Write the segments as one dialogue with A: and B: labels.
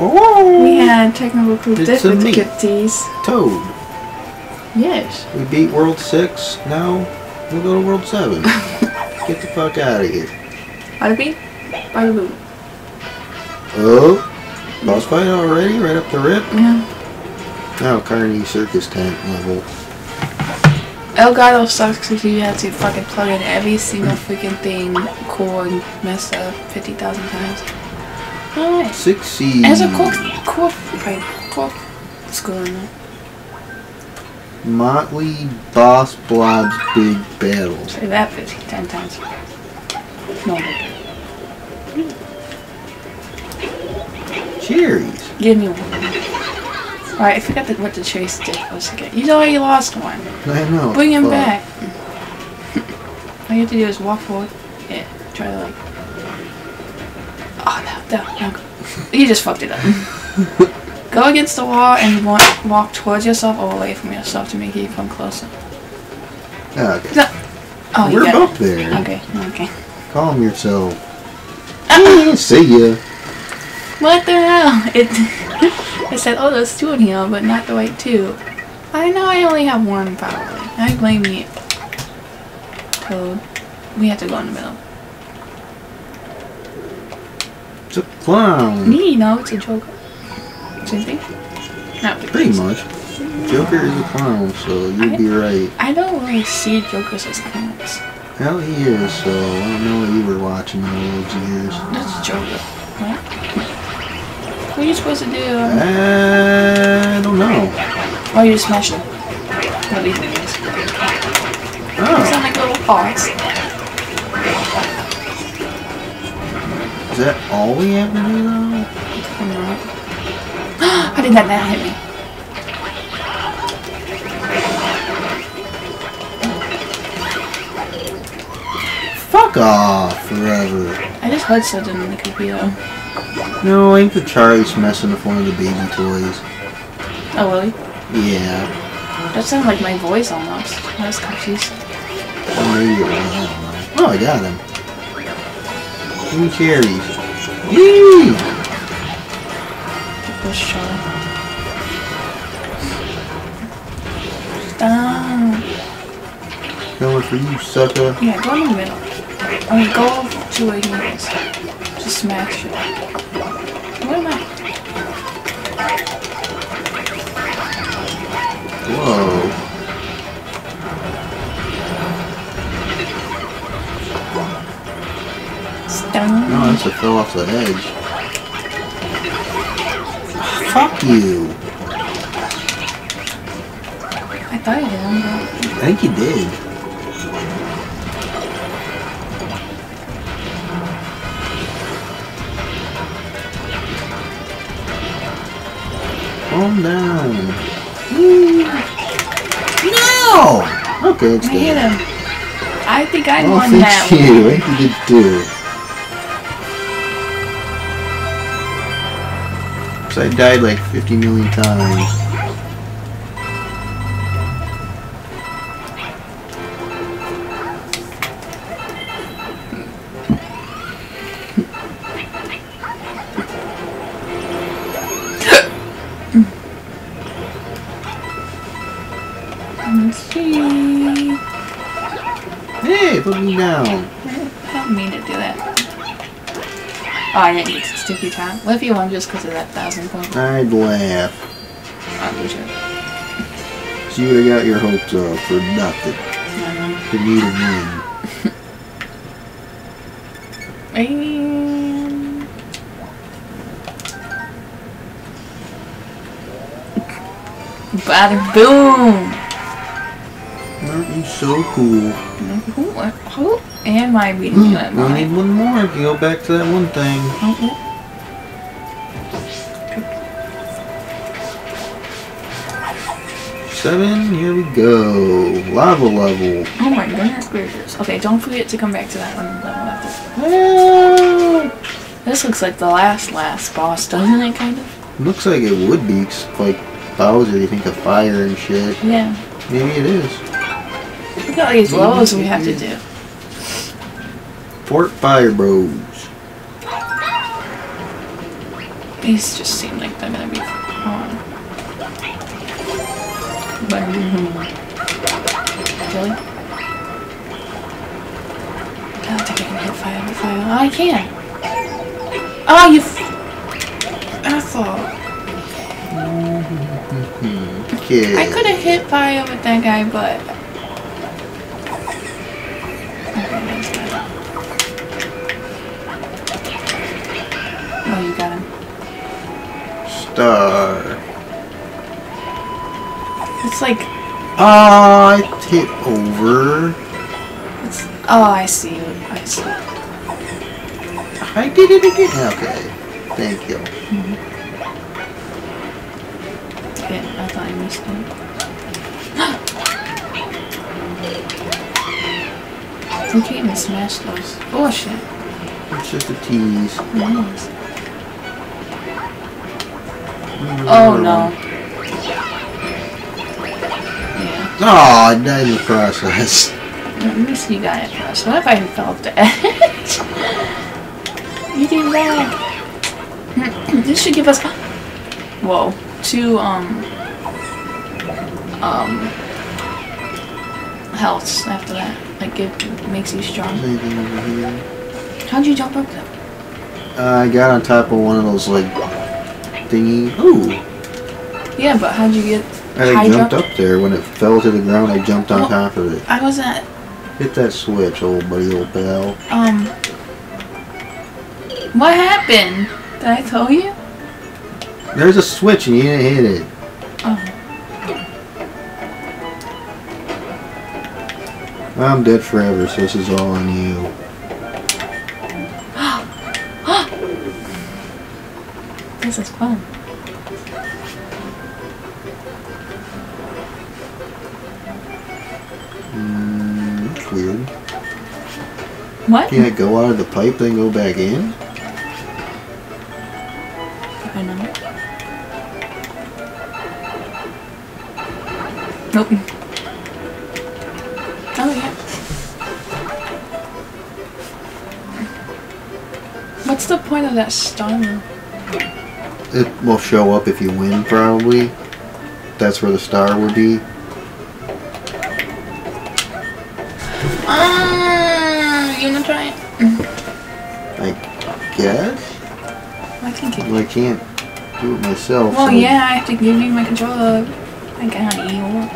A: Oh,
B: We had technical proof
A: It's a me.
B: difficulties.
A: Toad.
B: Yes.
A: We beat World 6. Now we'll go to World 7. Get the fuck out of here.
B: Bada beep, bada boop.
A: Oh, boss fight already? Right up the rip?
B: Yeah.
A: Now Carney Circus tent level.
B: Elgato sucks because you have to fucking plug in every single freaking thing cool and mess up 50,000 times. Alright.
A: Six C.
B: There's a cool, cool, right, cool school in there.
A: Motley Bossblob's Big Battle.
B: Say that 50, 10 times. No,
A: Cherries.
B: give me one. Alright, I forgot the, what the chase stick was again. You already lost one.
A: I know.
B: Bring him
A: fuck.
B: back. All you have to do is walk forward. Yeah, try to like. Oh no, no, no. You just fucked it up. Go against the wall and walk, walk towards yourself or away from yourself to make you come closer.
A: Okay.
B: No. Oh,
A: We're both there.
B: Okay, okay.
A: Calm yourself. Eh, See ya.
B: What the hell? It, it said, oh, there's two in here, but not the right two. I know I only have one, probably. I blame you. Toad. We have to go in the middle.
A: It's a clown.
B: Me, no, it's a joker. Same thing? No,
A: Pretty much. Joker is a clown, so you'd be right.
B: I don't really see jokers as clowns.
A: Hell, he is, so I don't know what you were watching all those years.
B: That's Joker. What? What are you supposed to do?
A: I don't know.
B: Oh, you smashed them. What do you think it is?
A: Oh,
B: sound like little hearts.
A: Is that all we have to do though?
B: How did that not hit me?
A: Fuck off forever.
B: I just heard something in the computer.
A: No, I think the Charlie's messing with one of the baby toys.
B: Oh, really?
A: Yeah.
B: That sounded like my voice almost. I was confused.
A: Maybe it was, I don't know. Oh, I got him. Me cherries. Yee!
B: Push. Down.
A: Coming for you, sucker.
B: Yeah, go in the middle. I mean, go to where he is. Just smash it. Where am I?
A: Whoa.
B: Stun.
A: No, that's a fell off the edge. Fuck you.
B: I thought I did
A: I think you did. Calm down. Woo. No! Okay, it's
B: I hit
A: dead.
B: him. I think I
A: Oh,
B: won
A: thank
B: that
A: you.
B: one.
A: I think you did too. I died like 50 million times.
B: Sticky time. What if you won just because of that thousand point?
A: I'd laugh.
B: I'll do it.
A: So you would have got your hopes up for nothing.
B: Uh-huh. I.
A: To need a win.
B: And... Bada boom!
A: Aren't you so cool?
B: Who, who am I reading you at
A: We need one more if you go back to that one thing.
B: Oh, oh.
A: Seven, here we go. Lava level.
B: oh my goodness gracious. Okay, don't forget to come back to that one level after.
A: Ah,
B: This looks like the last last boss, doesn't it, kind of?
A: looks like it would be, like Bowser, you think of fire and shit.
B: Yeah.
A: Maybe it is.
B: Look at all these levels we have to do.
A: Fort Fire Bros.
B: These just seem like they're gonna be Really? I don't think I can hit fire with fire. Oh, I can! Oh, you f- asshole.
A: Okay.
B: I could have hit fire with that guy, but... Okay, that's better. Oh, you got him.
A: Star.
B: It's like...
A: Ah, I hit over.
B: It's, oh, I see. I see.
A: I did it again. Okay. Thank you.
B: Okay, I thought I missed it. You can't even smash those. Bullshit.
A: It's just a tease.
B: Nice. Oh no.
A: Oh, I died in the process.
B: At least you got it first. What if I fell off the edge? you did that. this should give us. Whoa. Two, um. Um. Healths after that. Like, it makes you strong.
A: Anything over here?
B: How'd you jump up there?
A: Uh, I got on top of one of those like thingy. Ooh,
B: Yeah, but how'd you get.
A: I
B: high
A: jumped
B: jump?
A: up there when it fell to the ground. I jumped on
B: Well-
A: top of it.
B: I wasn't.
A: Hit that switch, old buddy, old pal.
B: Um. What happened? Did I tell you?
A: There's a switch and you didn't hit it.
B: Oh.
A: I'm dead forever, so this is all on you.
B: This is fun. What?
A: Can I go out of the pipe then go back in?
B: I know. Nope. Oh yeah. What's the point of that star?
A: It will show up if you win, probably. That's where the star would be. Can't do it myself.
B: Well,
A: so
B: yeah, I have to give you my controller. I got evil.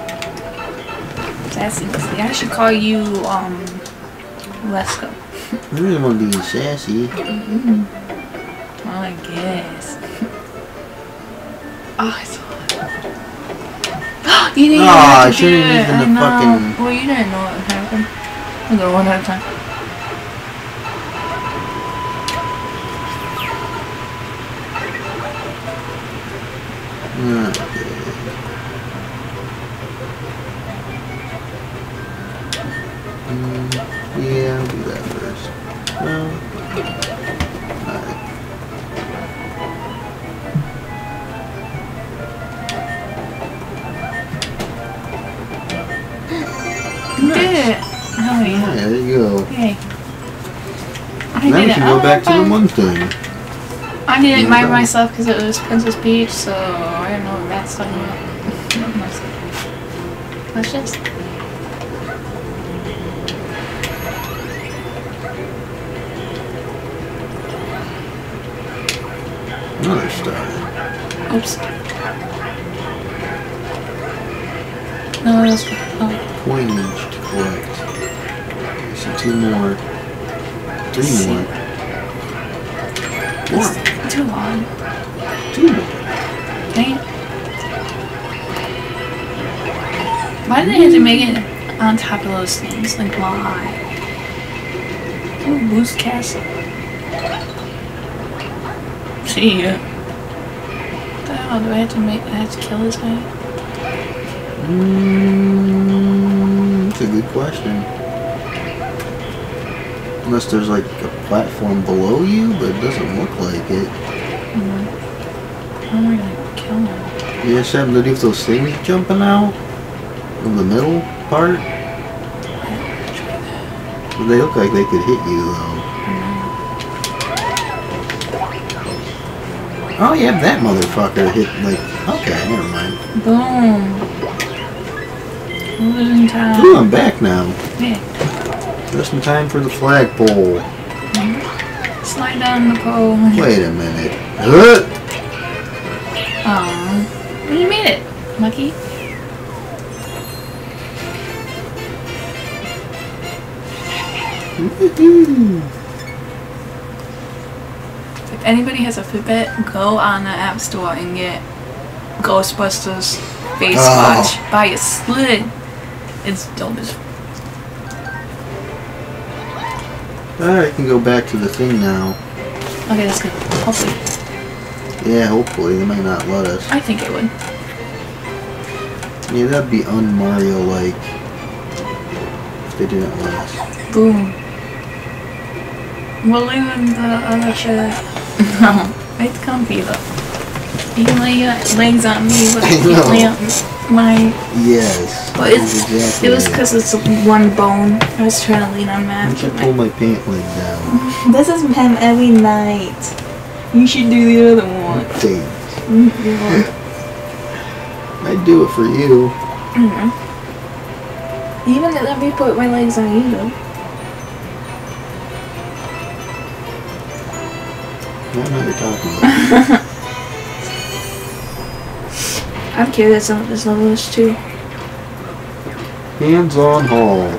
B: Sassy. I should call you, um, Lesko.
A: I really want to be sassy.
B: Well, I guess. oh, I saw it. you didn't even
A: I
B: it.
A: even
B: I know.
A: fucking-
B: Well, you didn't know what happened. I'll go one at a time.
A: Hmm. yeah, I'll do that first. Well, alright.
B: You did it. Oh, yeah.
A: Yeah, there you go.
B: I
A: now we can go
B: Oh,
A: back to the one thing.
B: I didn't mind myself because it was Princess Peach, so I don't know what Matt's talking about. Let's just.
A: Another star.
B: Oops. No, that's. Oh,
A: Coinage to collect. I see two more. Three more. More.
B: Too long.
A: Two more.
B: Dang it. Why did they have to make it on top of those things? Like, why? Ooh, Boost Castle. See ya. What the hell? Do I have to make. I have to kill this guy?
A: Mm, that's a good question. Unless there's like a platform below you, but it doesn't look like it.
B: How am I gonna kill him?
A: You just having to do those things jumping out? In the middle part? They look like they could hit you though. Mm-hmm. Oh yeah, that motherfucker hit like. Okay, never mind.
B: Boom. In town?
A: Ooh, I'm back now.
B: Yeah.
A: Just in time for the flagpole. Mm-hmm.
B: Slide down the pole.
A: Wait a minute.
B: Aw. You made it, Lucky.
A: woohoo.
B: If anybody has a Fitbit, go on the App Store and get Ghostbusters face
A: Oh.
B: watch by a slid. It's dope as
A: Alright, I can go back to the thing now.
B: Okay, that's good. Hopefully.
A: Yeah, hopefully. They might not let us.
B: I think it would.
A: Yeah, that'd be un-Mario like. If they didn't let us.
B: Boom. We'll leave in the other shit. No. It's comfy though. You can lay uh, your legs on me, but
A: I
B: you can't lay on my.
A: Yes.
B: But it's,
A: exactly
B: it was because it's one bone. I was trying to lean on
A: I
B: Matt.
A: should pull
B: my-
A: my pant leg down.
B: This is him every night. You should do the other one.
A: Dang.
B: Mm,
A: I'd do it for you.
B: Even let me put my legs on you though.
A: I don't know you're talking about.
B: I'm curious on what this level is too.
A: Hands on hall.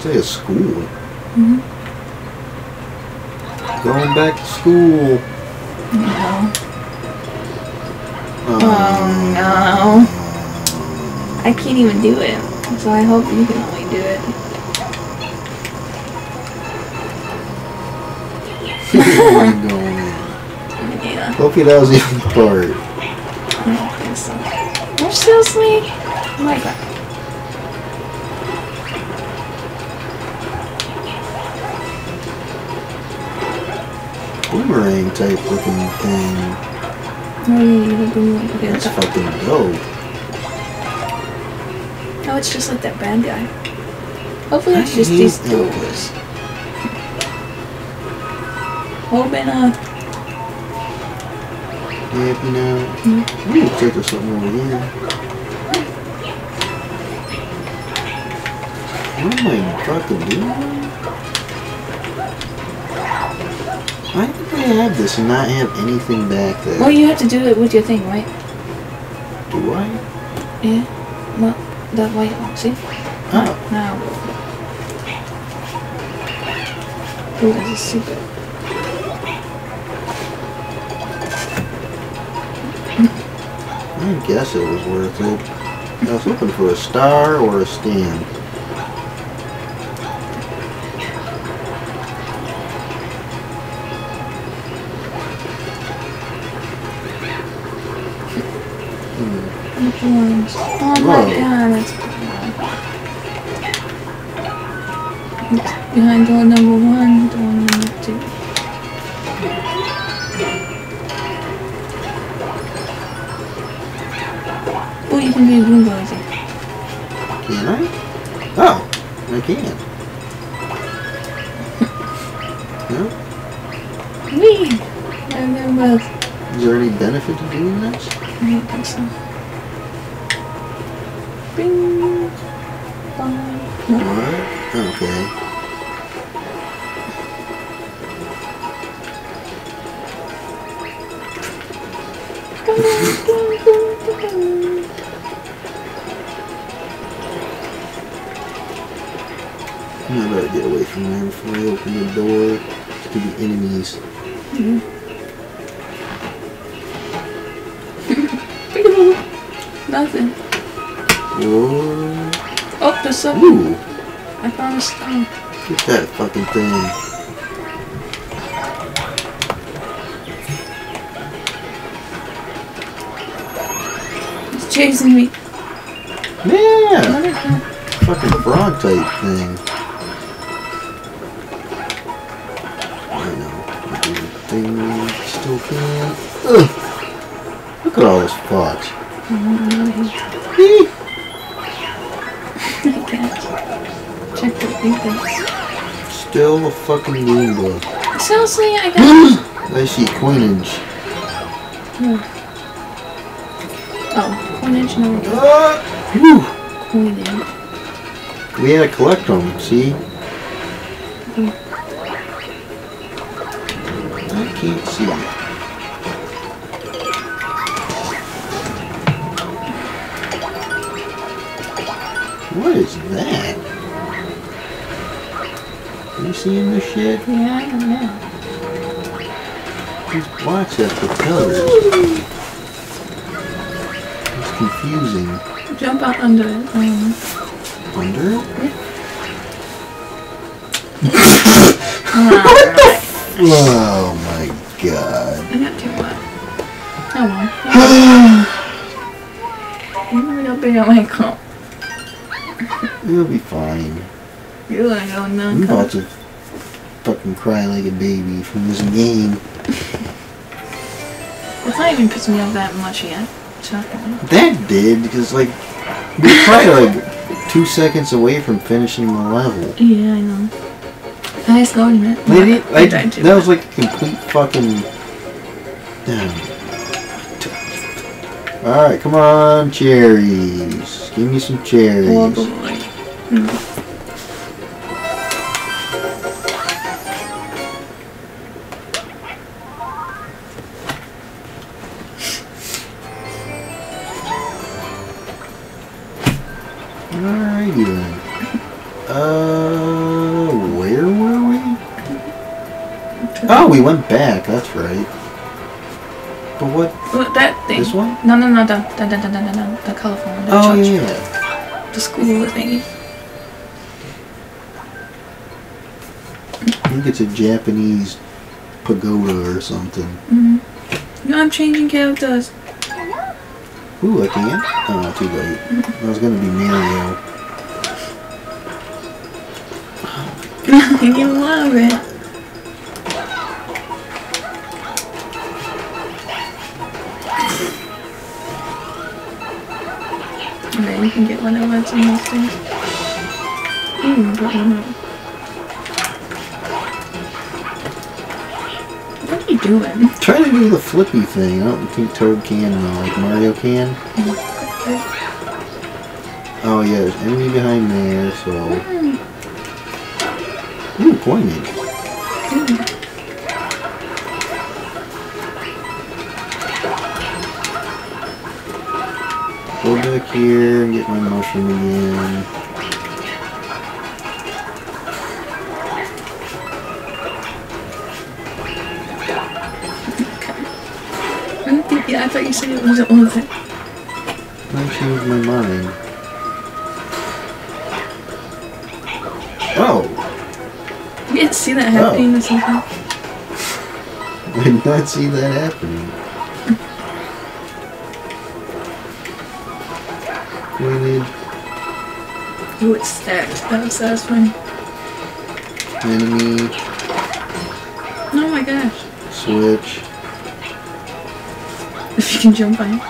A: Say a school.
B: Mhm.
A: Going back to school.
B: No. Oh no. I can't even do it. So I hope you can only do it.
A: I'm going in.
B: Yeah.
A: Hopefully that was the only part.
B: I don't think so. You're so. Oh my god.
A: Boomerang type looking thing.
B: Oh, yeah, you have been okay,
A: That's fucking dope.
B: Oh, it's just like that bad guy. Hopefully it's
A: I
B: just these doors. Open up.
A: You happy now?
B: Mm.
A: I'm gonna take us something over here. What am I fucking doing? Why have this and not have anything back there?
B: Well, you have to do it with your thing, right?
A: Do I?
B: Yeah. No, that white one. See?
A: Oh.
B: Now. Ooh, that's a secret.
A: I guess it was worth it. I was looking for a star or a stand.
B: Ones? Oh my god, that's It's behind door number one, door number two. Oh, you can be a Goomba, I think.
A: Can I? Oh, I can. Enemies.
B: Nothing.
A: Whoa.
B: Oh, there's something.
A: Ooh,
B: I found a stone.
A: get that fucking thing.
B: It's chasing me.
A: Yeah! Fucking frog type thing. Thing still can. Ugh. Look at all this fudge.
B: I can't. Check the big.
A: Still a fucking Goomba.
B: Seriously, I got.
A: I see coinage. Hmm.
B: oh, coinage, no ah!
A: Whew.
B: coinage.
A: We had to collect them, see? Seeing this shit?
B: Yeah, I don't know.
A: These blocks have propellers. It's confusing.
B: Jump out under it. Um,
A: Under it?
B: alright.
A: Oh my god.
B: I got too much. Oh well. You know how big I might come.
A: It'll be fine.
B: You're gonna go
A: I'm to fucking cry like a baby from this game.
B: It's not even pissing me off that much yet. Shockingly.
A: That did, because like, we're probably like two seconds away from finishing the level.
B: Yeah, I know. Nice going, man.
A: Lady,
B: I died too.
A: that was like a complete fucking. Damn. Alright, come on, cherries. Give me some cherries.
B: Oh boy. Hmm.
A: One?
B: No, no, no, the, the, the, the, the, the, the colorful one. The
A: Oh,
B: church.
A: yeah.
B: The school thingy.
A: I think it's a Japanese pagoda or something.
B: Mm. No, I'm changing characters.
A: Ooh, the end? Oh, too late. I was gonna be Mario.
B: you love it. Then you can get whatever's those things. Ooh, but no. What are you doing?
A: Try to do the flippy thing. I don't think Toad can though, like Mario can. Mm-hmm. Oh yeah, there's enemy behind there, so. Mm. Ooh, coinage. Go mm. Back here and get my mushroom again.
B: I yeah, I thought you said it wasn't worth it.
A: I changed my mind. Oh,
B: You didn't see that happening or oh. something.
A: I did not see that happening.
B: Ooh, it's stacked. That was satisfying.
A: enemy,
B: Oh my gosh.
A: switch,
B: If you can jump on it.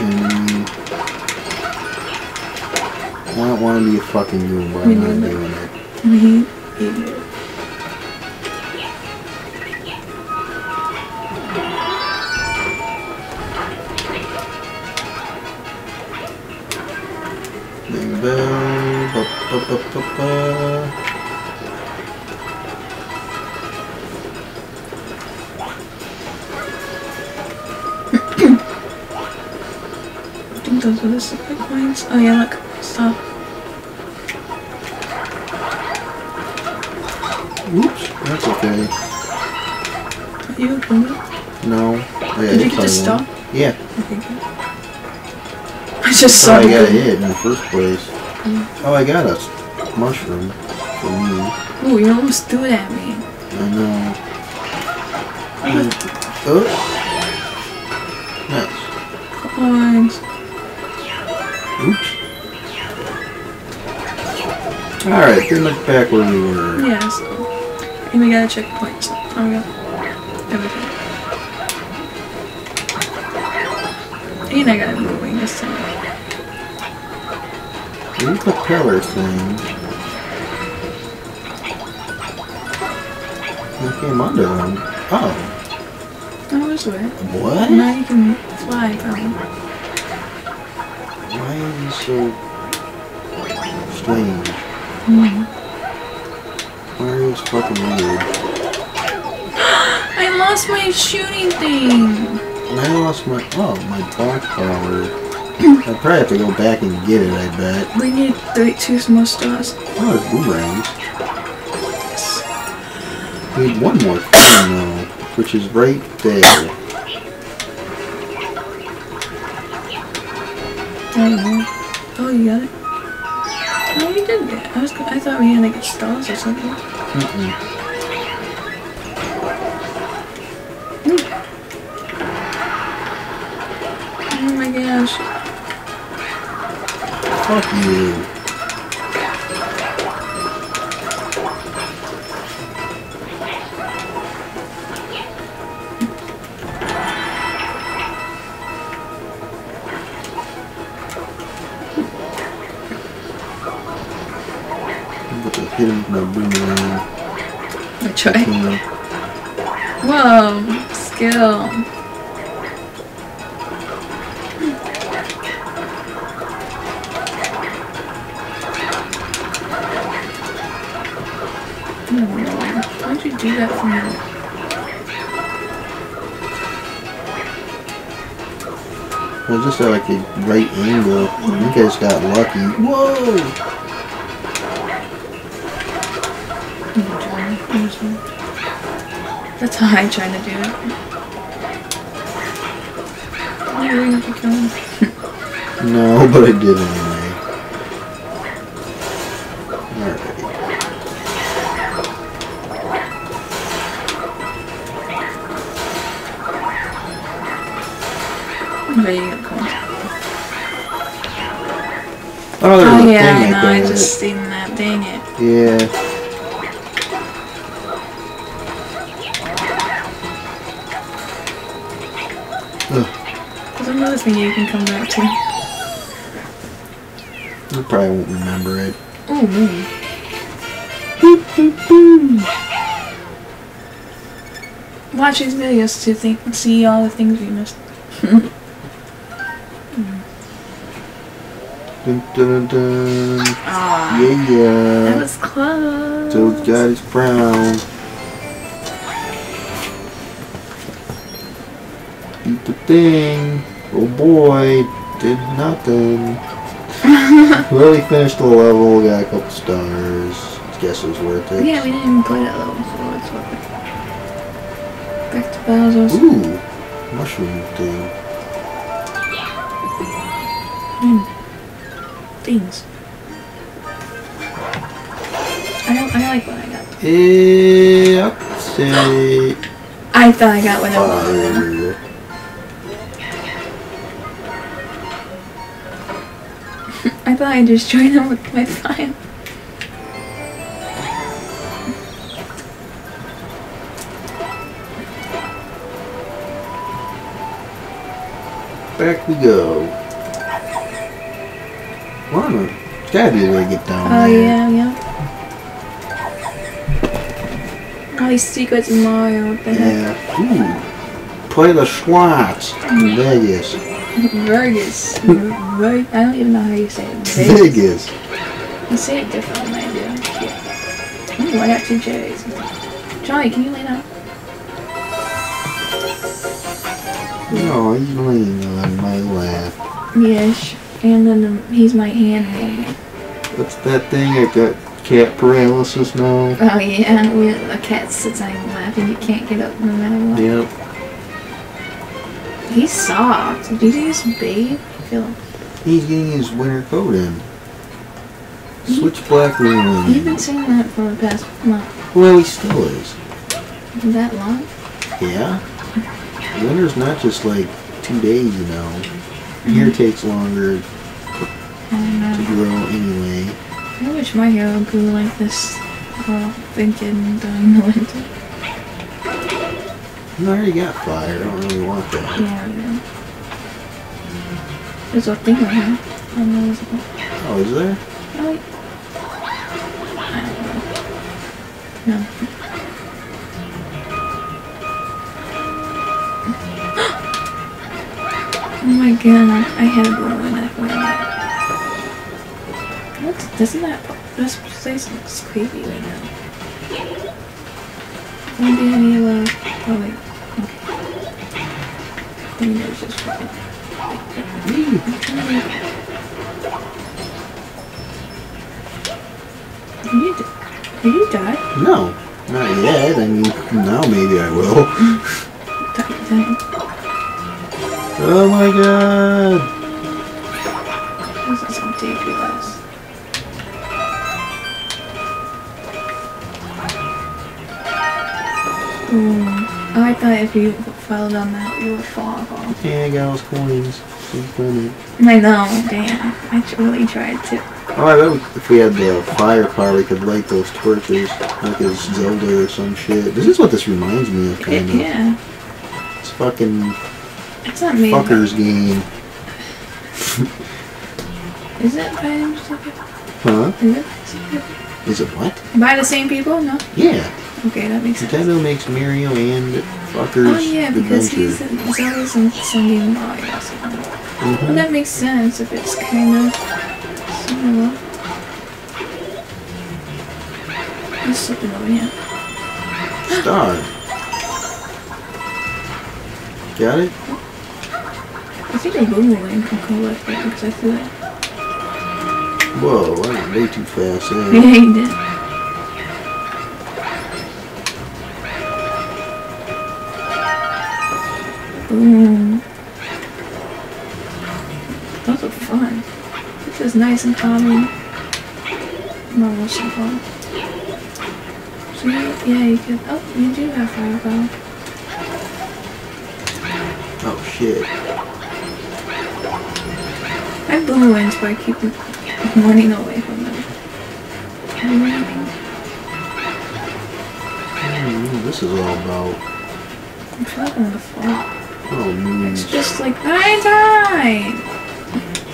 A: enemy. I don't want to be a fucking goon, but I'm not doing it.
B: Me, idiot. Those are the secret coins. Oh yeah, look. Stop.
A: Oops, that's okay.
B: Are you open it?
A: No. Oh, yeah,
B: Did you get
A: fine.
B: star?
A: Yeah,
B: good. I just
A: that's
B: saw
A: how I got hit in the first place. Mm. Oh, I got a mushroom for me.
B: Ooh, you almost threw it at me.
A: I know. And- oh. Alright, then look back where we were.
B: Yeah, so. And we got a checkpoint, so. Oh, we got everything. And I got it moving this time.
A: Here's the propeller thing. I came under them. Oh.
B: Oh, this way.
A: What?
B: Now you can fly from.
A: Why is he so strange? Why is fucking weird?
B: I lost my shooting thing.
A: And I lost my oh my box power. I probably have to go back and get it. I bet.
B: We need three, two more stars.
A: Oh, it's boomerangs. We need one more thing though, which is right there.
B: I don't know. Oh, you got it. I was. go- I thought we had to get stars or something.
A: Mm-mm.
B: Oh my gosh.
A: Fuck you. I'm about to him with my boomerang.
B: I try. Whoa, skill. Hmm, Why'd you do that for me?
A: Well, just at like a right angle. You guys got lucky. Whoa!
B: Hmm, Johnny, here's one. That's how I try to do it. You really to kill him.
A: No, but I did anyway. Alright.
B: You?
A: Oh,
B: Oh yeah, I know. I just seen that. Dang it.
A: Yeah.
B: There's another thing you can come back to.
A: I probably won't remember it.
B: Oh man. Watch these videos to think, see all the things we missed.
A: Dun, dun, dun, dun.
B: Ah,
A: Yeah,
B: that was close.
A: Toad's got his crown. Beat the thing. Oh boy, did nothing. he finished the level, got a couple stars. Guess it was worth it.
B: Yeah, we didn't even play that level, so it's worth it. Back to Bowser's.
A: Ooh, mushroom thing. Yeah.
B: Things. I don't. I like what I got.
A: Yeah, I'd say
B: I thought I got what I wanted. I I destroyed them with my fire.
A: Back we go. Wow, it's gotta be a way to get down
B: Oh
A: there.
B: yeah, yeah. All these secrets in Mario. What the heck?
A: Yeah. Ooh. Play the slots in Vegas.
B: Vegas. I don't even know how you say it. Vegas. You say it different than I do. Ooh, I got two cherries. Johnny, can you lay down?
A: No, he's laying on my lap.
B: Yes. And then um, he's my hand
A: What's that thing? I got cat paralysis now.
B: Oh yeah, we, a cat sits on your lap and you can't get up no matter what.
A: Yep.
B: He's soft. Did you just bathe? I feel
A: He's getting his winter coat in. Switch black
B: You've been saying that for the past month.
A: Well, he still is.
B: That long?
A: Yeah. Winter's not just like two days, you know. Mm-hmm. Hair takes longer to grow anyway.
B: I wish my hair would grow like this while thinking during the winter.
A: I already got fire. I don't really want that.
B: Yeah, I know. There's a thing on here.
A: Oh, is there?
B: Oh, No. oh my god, I had a blow in that way. What? Doesn't that this place looks creepy right now? Maybe I need a oh wait. Okay. I think there's just one. Did you, did you die?
A: No, not yet. I mean, now maybe I will. Oh my god!
B: This is ridiculous. Ooh. Oh, I thought if you fell down that, you would fall off.
A: Yeah, I got those coins. So funny.
B: I know, damn. I really tried to.
A: Oh, I bet if we had the uh, fire power, we could light those torches. Like it's Zelda or some shit. This is what this reminds me of, kind of.
B: yeah.
A: It's fucking
B: It's not made.
A: fuckers game.
B: Is it by the same people?
A: Huh?
B: Is it by the same people?
A: Is it what?
B: By the same people? No.
A: Yeah.
B: Okay, that makes sense.
A: Nintendo makes Mario and oh, Fuckers
B: Oh yeah, because
A: Adventure.
B: he's always in. Oh yes. Well, that makes sense if it's kind of similar. There's slipping over here.
A: Star. Got it?
B: I think a boomerang can come like that because I feel it.
A: Whoa, I went way too fast eh?
B: Yeah,
A: there.
B: he did. Boom. Nice and calming. Normal so fun. So you, yeah, you can. Oh, you do have fireball.
A: Oh shit.
B: I have boomerangs, but I keep running away from them. Running.
A: Hmm, this is all about.
B: I feel like I'm gonna fall.
A: Oh,
B: It's just like I died.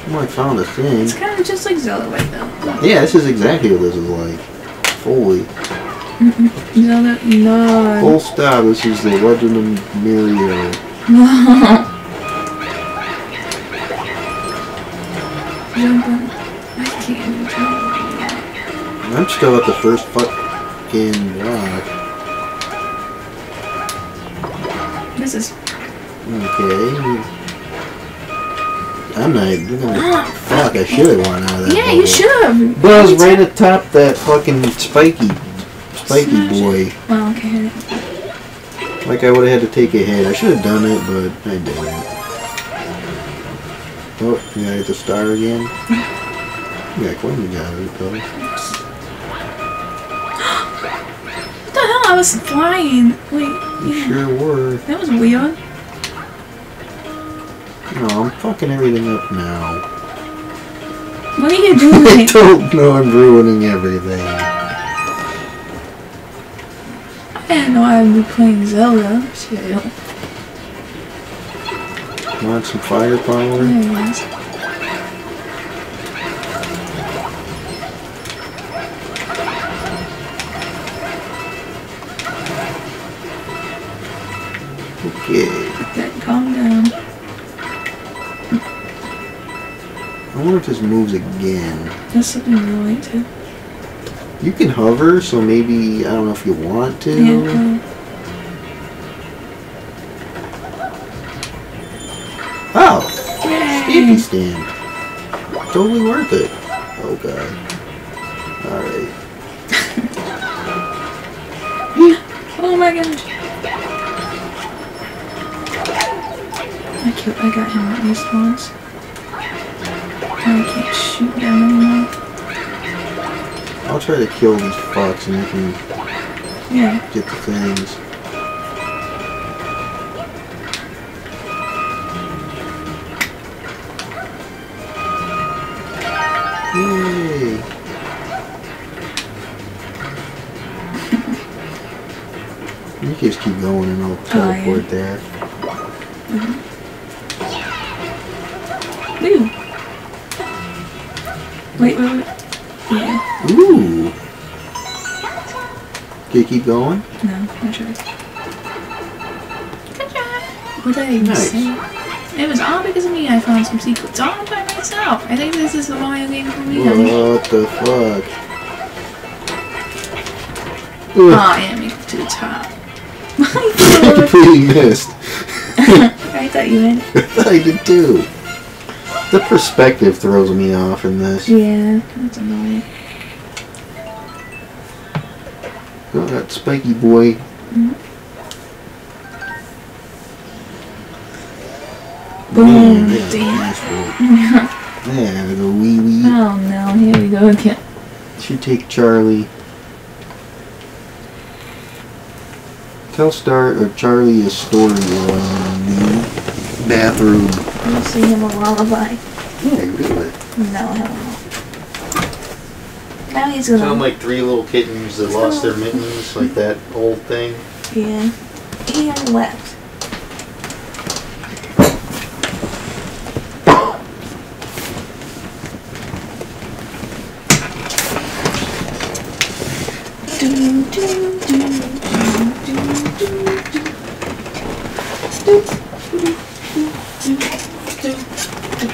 A: I found a thing.
B: It's kind of just like Zelda right now.
A: Yeah, this is exactly what this is like. Fully.
B: Zelda, no.
A: Full stop. This is the Legend of Mario.
B: No. Jump on. I can't jump.
A: I'm still at the first fucking rock.
B: This is.
A: Okay. I'm not. You're gonna, fuck, I should have won out of that.
B: Yeah, you should have.
A: But I was right atop that fucking spiky, spiky
B: Smash
A: boy.
B: Oh, okay. hit it.
A: Like I would have had to take a hit. I should have done it, but I didn't. Oh, you gotta hit the star again. Yeah, Quinn, you got it though.
B: What the hell? I was flying. Wait.
A: You
B: Yeah.
A: sure were.
B: That was weird.
A: No, I'm fucking everything up now.
B: What are you doing?
A: I don't know I'm ruining everything.
B: I didn't know I'd be playing Zelda. Shit.
A: Want some firepower?
B: There it is.
A: Okay. I wonder if this moves again.
B: That's something really to.
A: You can hover, so maybe I don't know if you want to.
B: Yeah.
A: Oh,
B: Yay.
A: stand. Totally worth it. Oh god. Alright.
B: Oh my gosh. I killed, I got him at least once. I can't shoot them anymore.
A: I'll try to kill these fucks and you can
B: Yeah.
A: get the things. Yay! You can just keep going and I'll oh, teleport there.
B: Woo. Wait, wait, wait. Yeah.
A: Ooh! Okay, keep going.
B: No, I tried. Good job. What did I even
A: Nice.
B: say? It was all because of me I found some secrets all by myself. I think this is the Mario game for me. honey.
A: What the fuck?
B: Oh,
A: Ugh,
B: I didn't make it to the top.
A: I completely missed.
B: I thought you had.
A: I thought I did too. The perspective throws me off in this.
B: Yeah, that's annoying.
A: Oh, that spiky boy. Mm-hmm.
B: Oh, Boom,
A: yeah,
B: damn.
A: nice one. Yeah, the wee wee.
B: Oh no, here we go again.
A: Should take Charlie. Tell Star or Charlie a story bathroom.
B: I'll sing him a lullaby.
A: Yeah, do it.
B: No, hell no. Now he's gonna.
A: Tell them like three little kittens that lost their mittens, like that old thing.
B: Yeah. He already left. Doo, doo,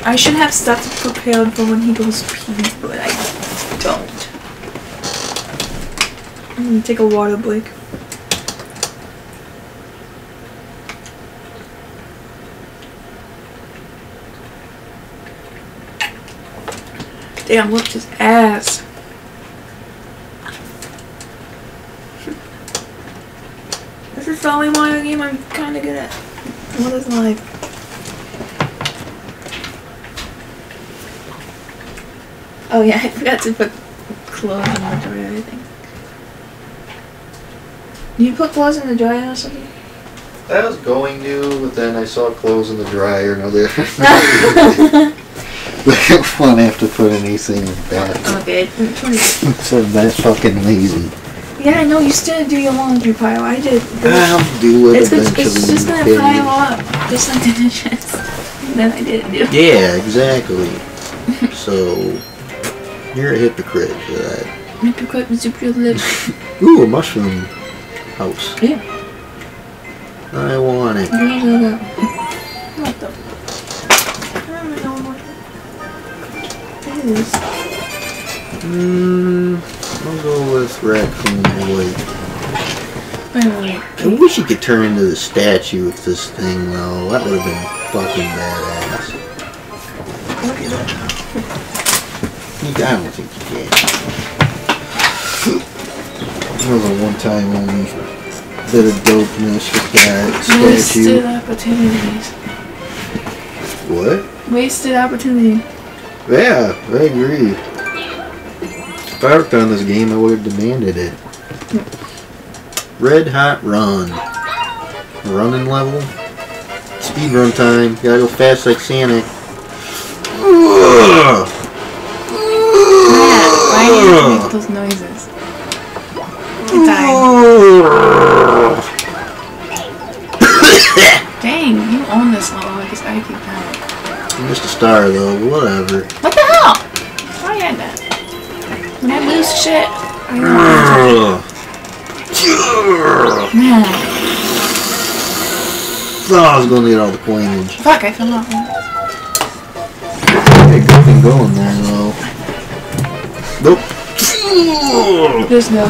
B: I should have stuff prepared for when he goes pee, but I don't. I'm gonna take a water break. Damn, whooped his ass. This is the only Mario game I'm kinda good at. What is life? Oh yeah, I forgot to put clothes in the dryer, I think. You put clothes in the dryer or something?
A: I was going to, but then I saw clothes in the dryer and other. fun I have to put anything back.
B: Oh, okay, 20.
A: So that fucking lazy.
B: Yeah, I know, you still do your laundry pile. I did.
A: I'll do it
B: It's,
A: eventually.
B: it's just gonna
A: okay?
B: pile up, just like the dishes. then I didn't do.
A: Yeah, exactly. so you're a hypocrite for that.
B: Hypocrite was a privilege.
A: Ooh, a mushroom house.
B: Yeah.
A: I want it.
B: Go, go, go. What the? I don't even know what it is.
A: Mm, I'll go with raccoon boy.
B: Wait, wait,
A: I wish you could turn into the statue with this thing though. That would have been fucking badass. You, I don't think you can. That was a one-time only bit of dopeness with that
B: Wasted
A: statue.
B: opportunities.
A: What?
B: Wasted opportunity.
A: Yeah, I agree. If I worked on this game, I would have demanded it. Red Hot Run. Running level. Speed run time. Gotta go fast like Sonic.
B: Those noises? Dang, you own this level because I keep that.
A: Missed a star though, whatever.
B: What the hell? Why had that? When I lose shit, I. Man,
A: Thought oh, I was gonna get all the coinage.
B: fuck, I fell off.
A: Hey, good thing going there though. Nope.
B: There's no.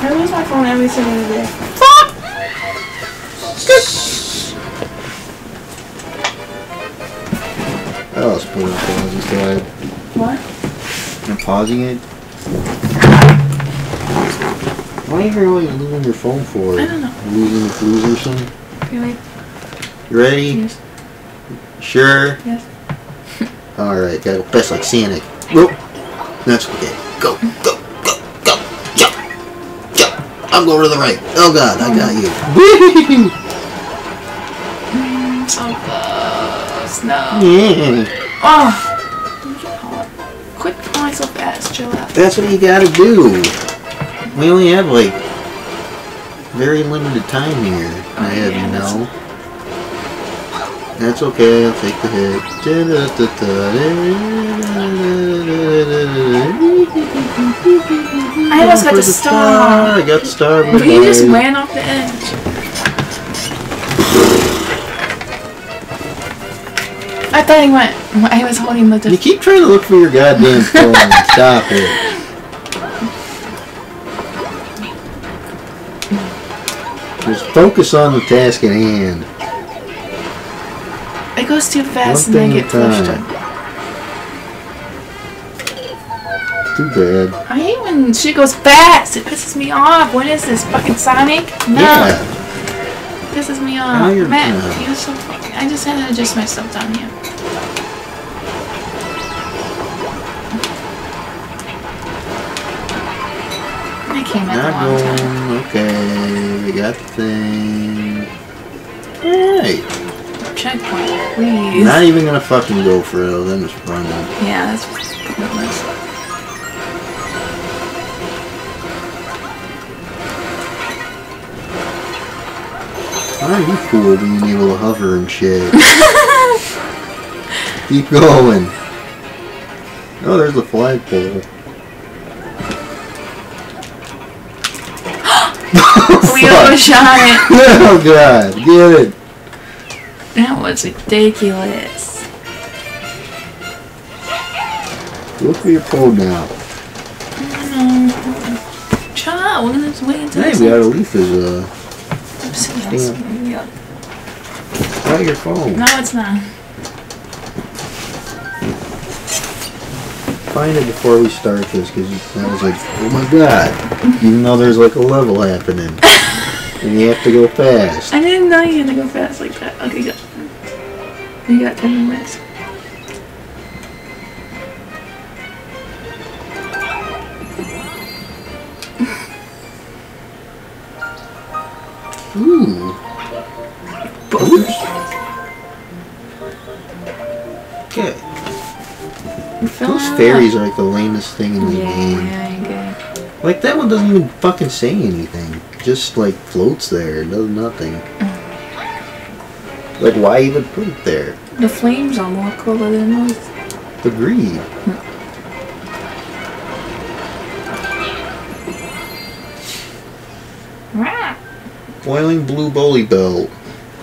B: I lose my phone every single day. Fuck!
A: I was putting pause instead.
B: What?
A: I'm pausing it. Why are you always losing your phone for?
B: I don't know.
A: Losing the clues or something?
B: Okay, wait.
A: You ready?
B: Yes.
A: Sure?
B: Yes.
A: Alright, gotta go fast like Sonic. Whoop. That's okay. Go, go, go, go. Jump. Jump. I'm going to the right. Oh god, I got you.
B: Oh, so close. No.
A: yeah.
B: Oh! Quit calling so fast. Chill out.
A: That's what you gotta do. We only have like very limited time here. I have oh,
B: yeah,
A: you
B: that's-
A: okay, I'll take the hit.
B: I almost got the star.
A: I got the star.
B: But he just ran off the edge. I thought he went. I was holding the.
A: You keep trying to look for your goddamn phone. Stop it. Just focus on the task at hand.
B: It goes too fast and I get
A: a time. Too bad.
B: I hate when shit goes fast. It pisses me off. What is this? Fucking Sonic? No.
A: Yeah.
B: It pisses me
A: Now
B: off.
A: you're- yeah.
B: you're so fucking. I just had to adjust myself down here. I came at the
A: Not
B: wrong time.
A: Okay. We got the thing. Alright.
B: Checkpoint, please.
A: Not even gonna fucking go for it. I'm just running.
B: Yeah, that's pointless.
A: Why are you cool being able to hover and shit? Keep going. Oh, there's the flagpole.
B: We overshot it.
A: Oh god, get it.
B: That was ridiculous.
A: Look at your pole now.
B: Shut up. We're gonna just wait until
A: Hey,
B: this
A: we got a leaf as a.
B: Oops, yes.
A: Not your phone.
B: No, it's not.
A: Find it before we start this, because I was like, oh my god. Even though there's like a level happening. and you have to go fast.
B: I didn't know you had to go fast like that. Okay, go. You got 10 minutes.
A: Ooh. Okay. Those fairies are like the lamest thing in the
B: Yeah,
A: game.
B: yeah, I agree.
A: Like that one doesn't even fucking say anything. Just like floats there, does nothing. Like why even put it there?
B: The flames are more cooler than those.
A: Agreed. Boiling blue bully belt.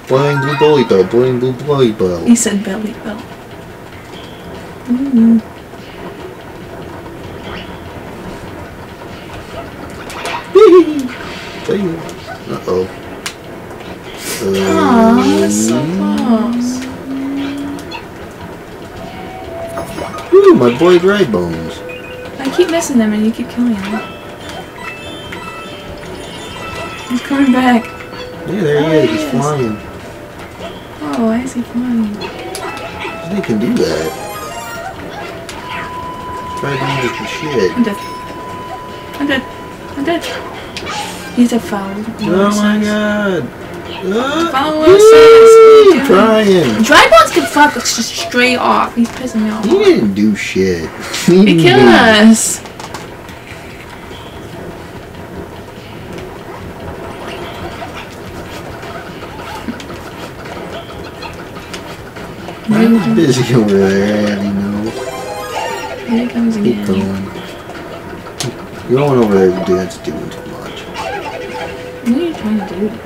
A: Boiling blue bully belt. Boiling blue bully belt.
B: He said belly belt. Mm.
A: Uh oh.
B: Aw, that's so mm-hmm. close.
A: Ooh, my boy Dry Bones.
B: I keep missing them and you keep killing them. He's coming back.
A: Yeah, there he
B: Oh,
A: is.
B: he
A: He's
B: is.
A: flying.
B: Oh, why is he flying?
A: They can do that. Try doing with your shit.
B: I'm dead. I'm dead. I'm dead. He's a foul.
A: Oh my god.
B: Follow us,
A: trying.
B: Dry bones can fuck us just straight off. He's pissing me off.
A: He didn't do shit.
B: He
A: didn't
B: killed us.
A: I'm busy over there, you know.
B: Here he comes
A: Keep
B: again.
A: going. Going over there, dude, that's doing too much.
B: What are you trying to do?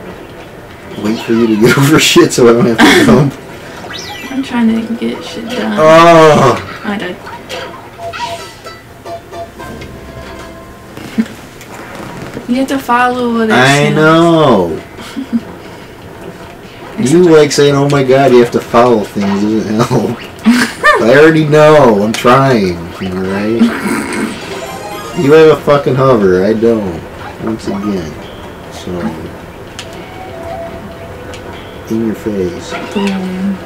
A: Wait for you to get over shit so I don't have to jump.
B: I'm trying to get shit done.
A: Oh!
B: I died. you have to follow this.
A: I
B: you
A: know. You like saying, oh my god, you have to follow things, doesn't help. I already know, I'm trying, alright? You have a fucking hover, I don't. Once again. So. In your face.
B: Boom.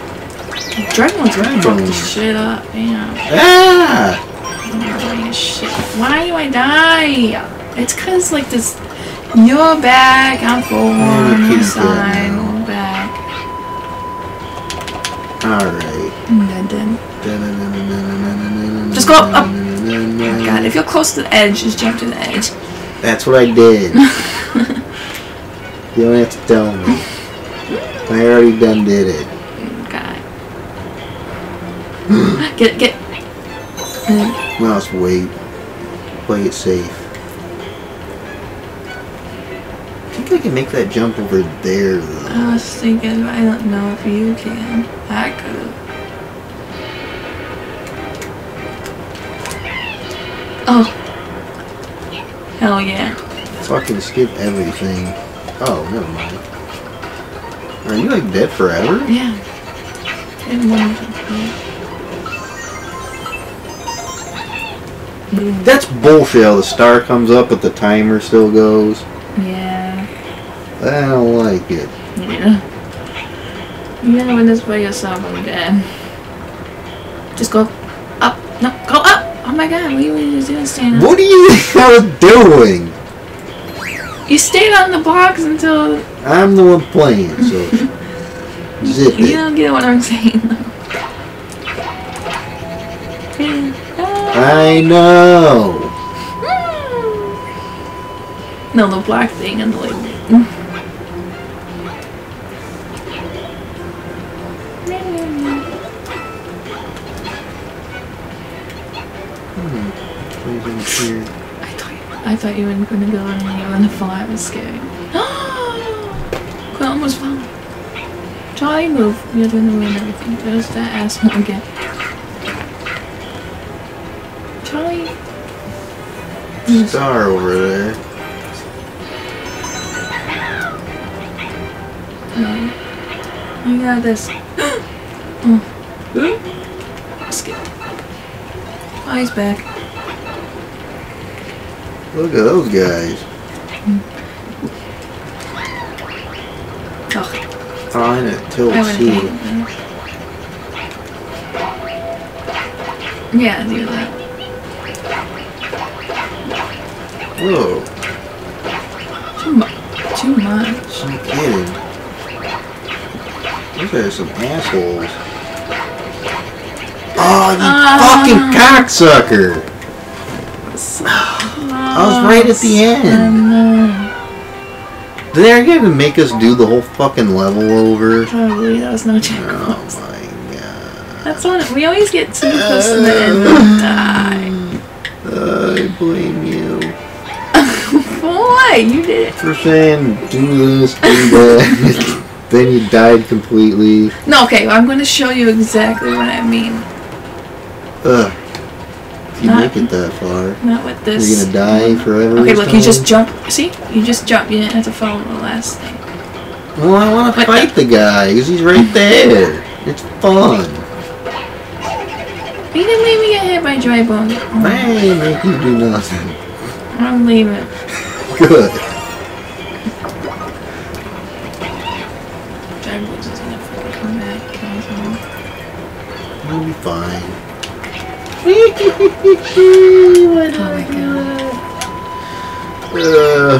B: Dragon's gonna fuck this shit up. Damn.
A: Ah!
B: Oh, shit. Why do I die? It's cause like this. You're back. I'm forward.
A: keep
B: side.
A: going now.
B: I'm back.
A: Alright.
B: Dead. dead. Just go up, up. Oh, God, if you're close to the edge, just jump to the edge.
A: That's what I did. you don't have to tell me. I already done did it.
B: God. Get, get. Uh,
A: Mouse, wait. Play it safe. I think I can make that jump over there, though.
B: I was thinking, I don't know if you can. I could. Oh. Hell yeah.
A: Fucking skip everything. Oh, never mind. Are you like dead forever?
B: Yeah. It wanted to Boom.
A: That's bullshit. how The star comes up, but the timer still goes.
B: Yeah.
A: I don't like it.
B: Yeah. You gotta win this by yourself, I'm dead. Just go up. No, go up! Oh my god, what are you doing standing up?
A: What are you doing?
B: You stayed on the box until
A: I'm the one playing, so zip
B: you
A: it.
B: don't get what I'm saying.
A: I know.
B: No, the black thing and the like.
A: Hmm, Who's in here?
B: I thought you, I were gonna go and you were gonna fly. I was scared. Quit almost fell. Charlie, move. You're gonna ruin everything. There's that asshole again. Charlie.
A: Star over there.
B: No. You got this. oh. Skip. Oh, he's back.
A: Look at those guys.
B: Oh,
A: Fine at Tilt
B: I would
A: C.
B: hate that. Yeah, do that.
A: Whoa,
B: Too much. Too much.
A: no kidding. Those are some assholes. Oh, you
B: Ah.
A: fucking cocksucker! I was right at the end. They're gonna make us do the whole fucking level over.
B: Probably that was no
A: Oh my god.
B: That's on it. We always get too close to the end and
A: I blame you
B: die. Why? You did it.
A: for saying do this, do that. then you died completely.
B: No, okay. I'm going to show you exactly what I mean.
A: Ugh. If you
B: Not-
A: make it that far,
B: Not with this.
A: you're gonna die forever.
B: Okay, look. You just jump. See? You just jump. You didn't have to follow the last thing.
A: Well, I want to fight the guy because he's right there. It's fun.
B: You didn't make me get hit by dry bone.
A: I ain't make you do nothing.
B: I'll leave it.
A: Good.
B: Dry bones is gonna come back. Kill someone.
A: You'll be fine.
B: Oh my god.
A: Uh,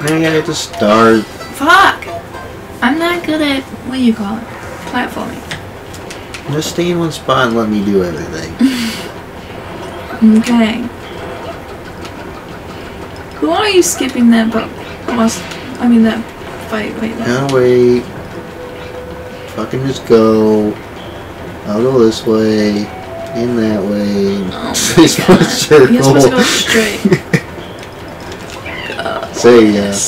A: I gotta just start.
B: Fuck! I'm not good at what do you call it? Platforming.
A: Just stay in one spot and let me do everything.
B: Okay. Who are you skipping that bo- boss? I mean that fight. Wait, that.
A: Now wait. Fucking just go. I'll go this way. In that way. Space
B: my
A: circle.
B: You're supposed to go straight.
A: Say yeah.
B: Yes.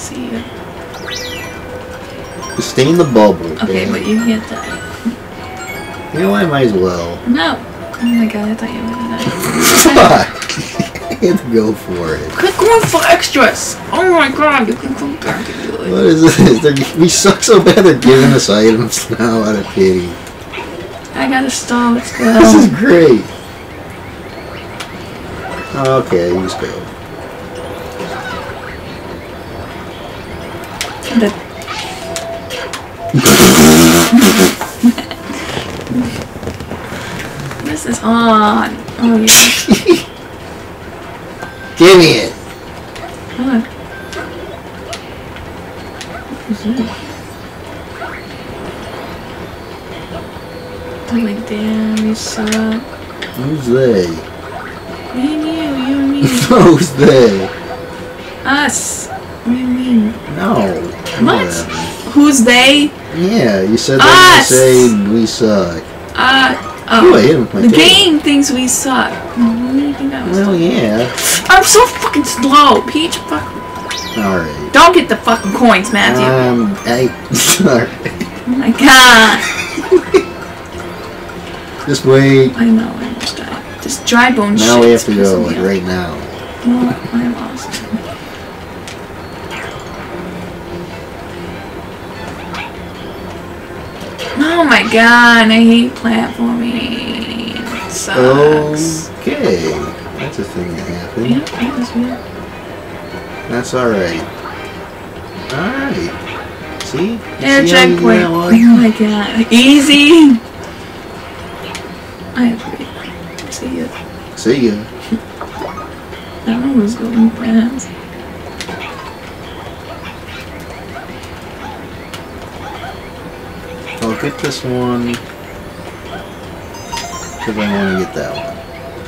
B: See ya.
A: Just stay in the bubble.
B: Okay, but you can't die.
A: You know what? I might as well.
B: No. Oh my god, I thought you were gonna die.
A: Fuck. To go for it.
B: Quit going for extras! Oh my god, you can come back and do
A: What
B: it.
A: is this? They're, we suck so bad they're giving us items now out of pity.
B: I gotta stall, let's
A: This is great. Okay, you just go.
B: The- this is on. Oh yeah.
A: Give me it.
B: Look. Who's that? I'm like, damn, you suck.
A: Who's they?
B: Me and you, you and me.
A: Who's they?
B: Us. What do you mean?
A: No.
B: What?
A: Whatever.
B: Who's they?
A: Yeah, you said that
B: Us!
A: to say we suck.
B: Uh,
A: Oh, I
B: oh.
A: hit him with my
B: The
A: tail.
B: game thinks we suck. What do you think I was
A: Well,
B: doing?
A: yeah.
B: I'm so fucking slow. Peach, fuck.
A: Alright.
B: Don't get the fucking coins, Matthew.
A: Um, I. Alright.
B: oh my god.
A: Just wait.
B: I know, I died. This dry bone shit.
A: Now we have to go, like, right now.
B: No, I lost. Oh my god, I hate platforming. It sucks.
A: Okay. That's a thing that happened.
B: Yeah, that was weird.
A: That's alright. Alright. See?
B: Yeah,
A: See how you
B: checkpoint. Oh my god. Easy! I agree. See ya. That one was going fast.
A: I'll get this one. Because I want to get that one.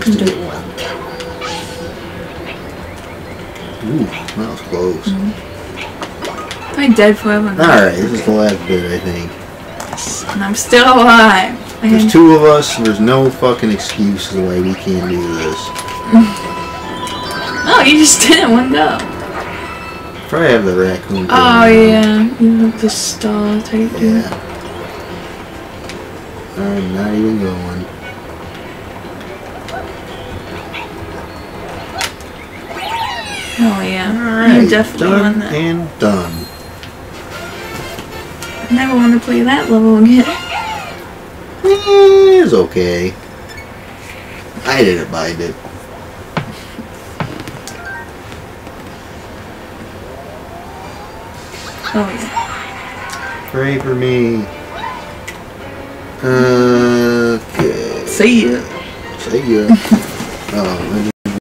A: Just to get mm-hmm. one. Ooh, that was close. Mm-hmm.
B: I'm dead forever now.
A: Alright, this is the last bit, I think.
B: And I'm still alive.
A: There's two of us, and there's no fucking excuse why we can't do this.
B: oh, you just did it in one go.
A: Probably have the raccoon.
B: Oh yeah, you have the stall type.
A: Yeah. I'm not even going.
B: Oh yeah,
A: Alright,
B: you definitely
A: done
B: won that.
A: and done.
B: I never want to play that level again.
A: It's okay. I didn't mind it.
B: Oh yeah.
A: Pray for me. Okay.
B: See ya.
A: See ya. oh,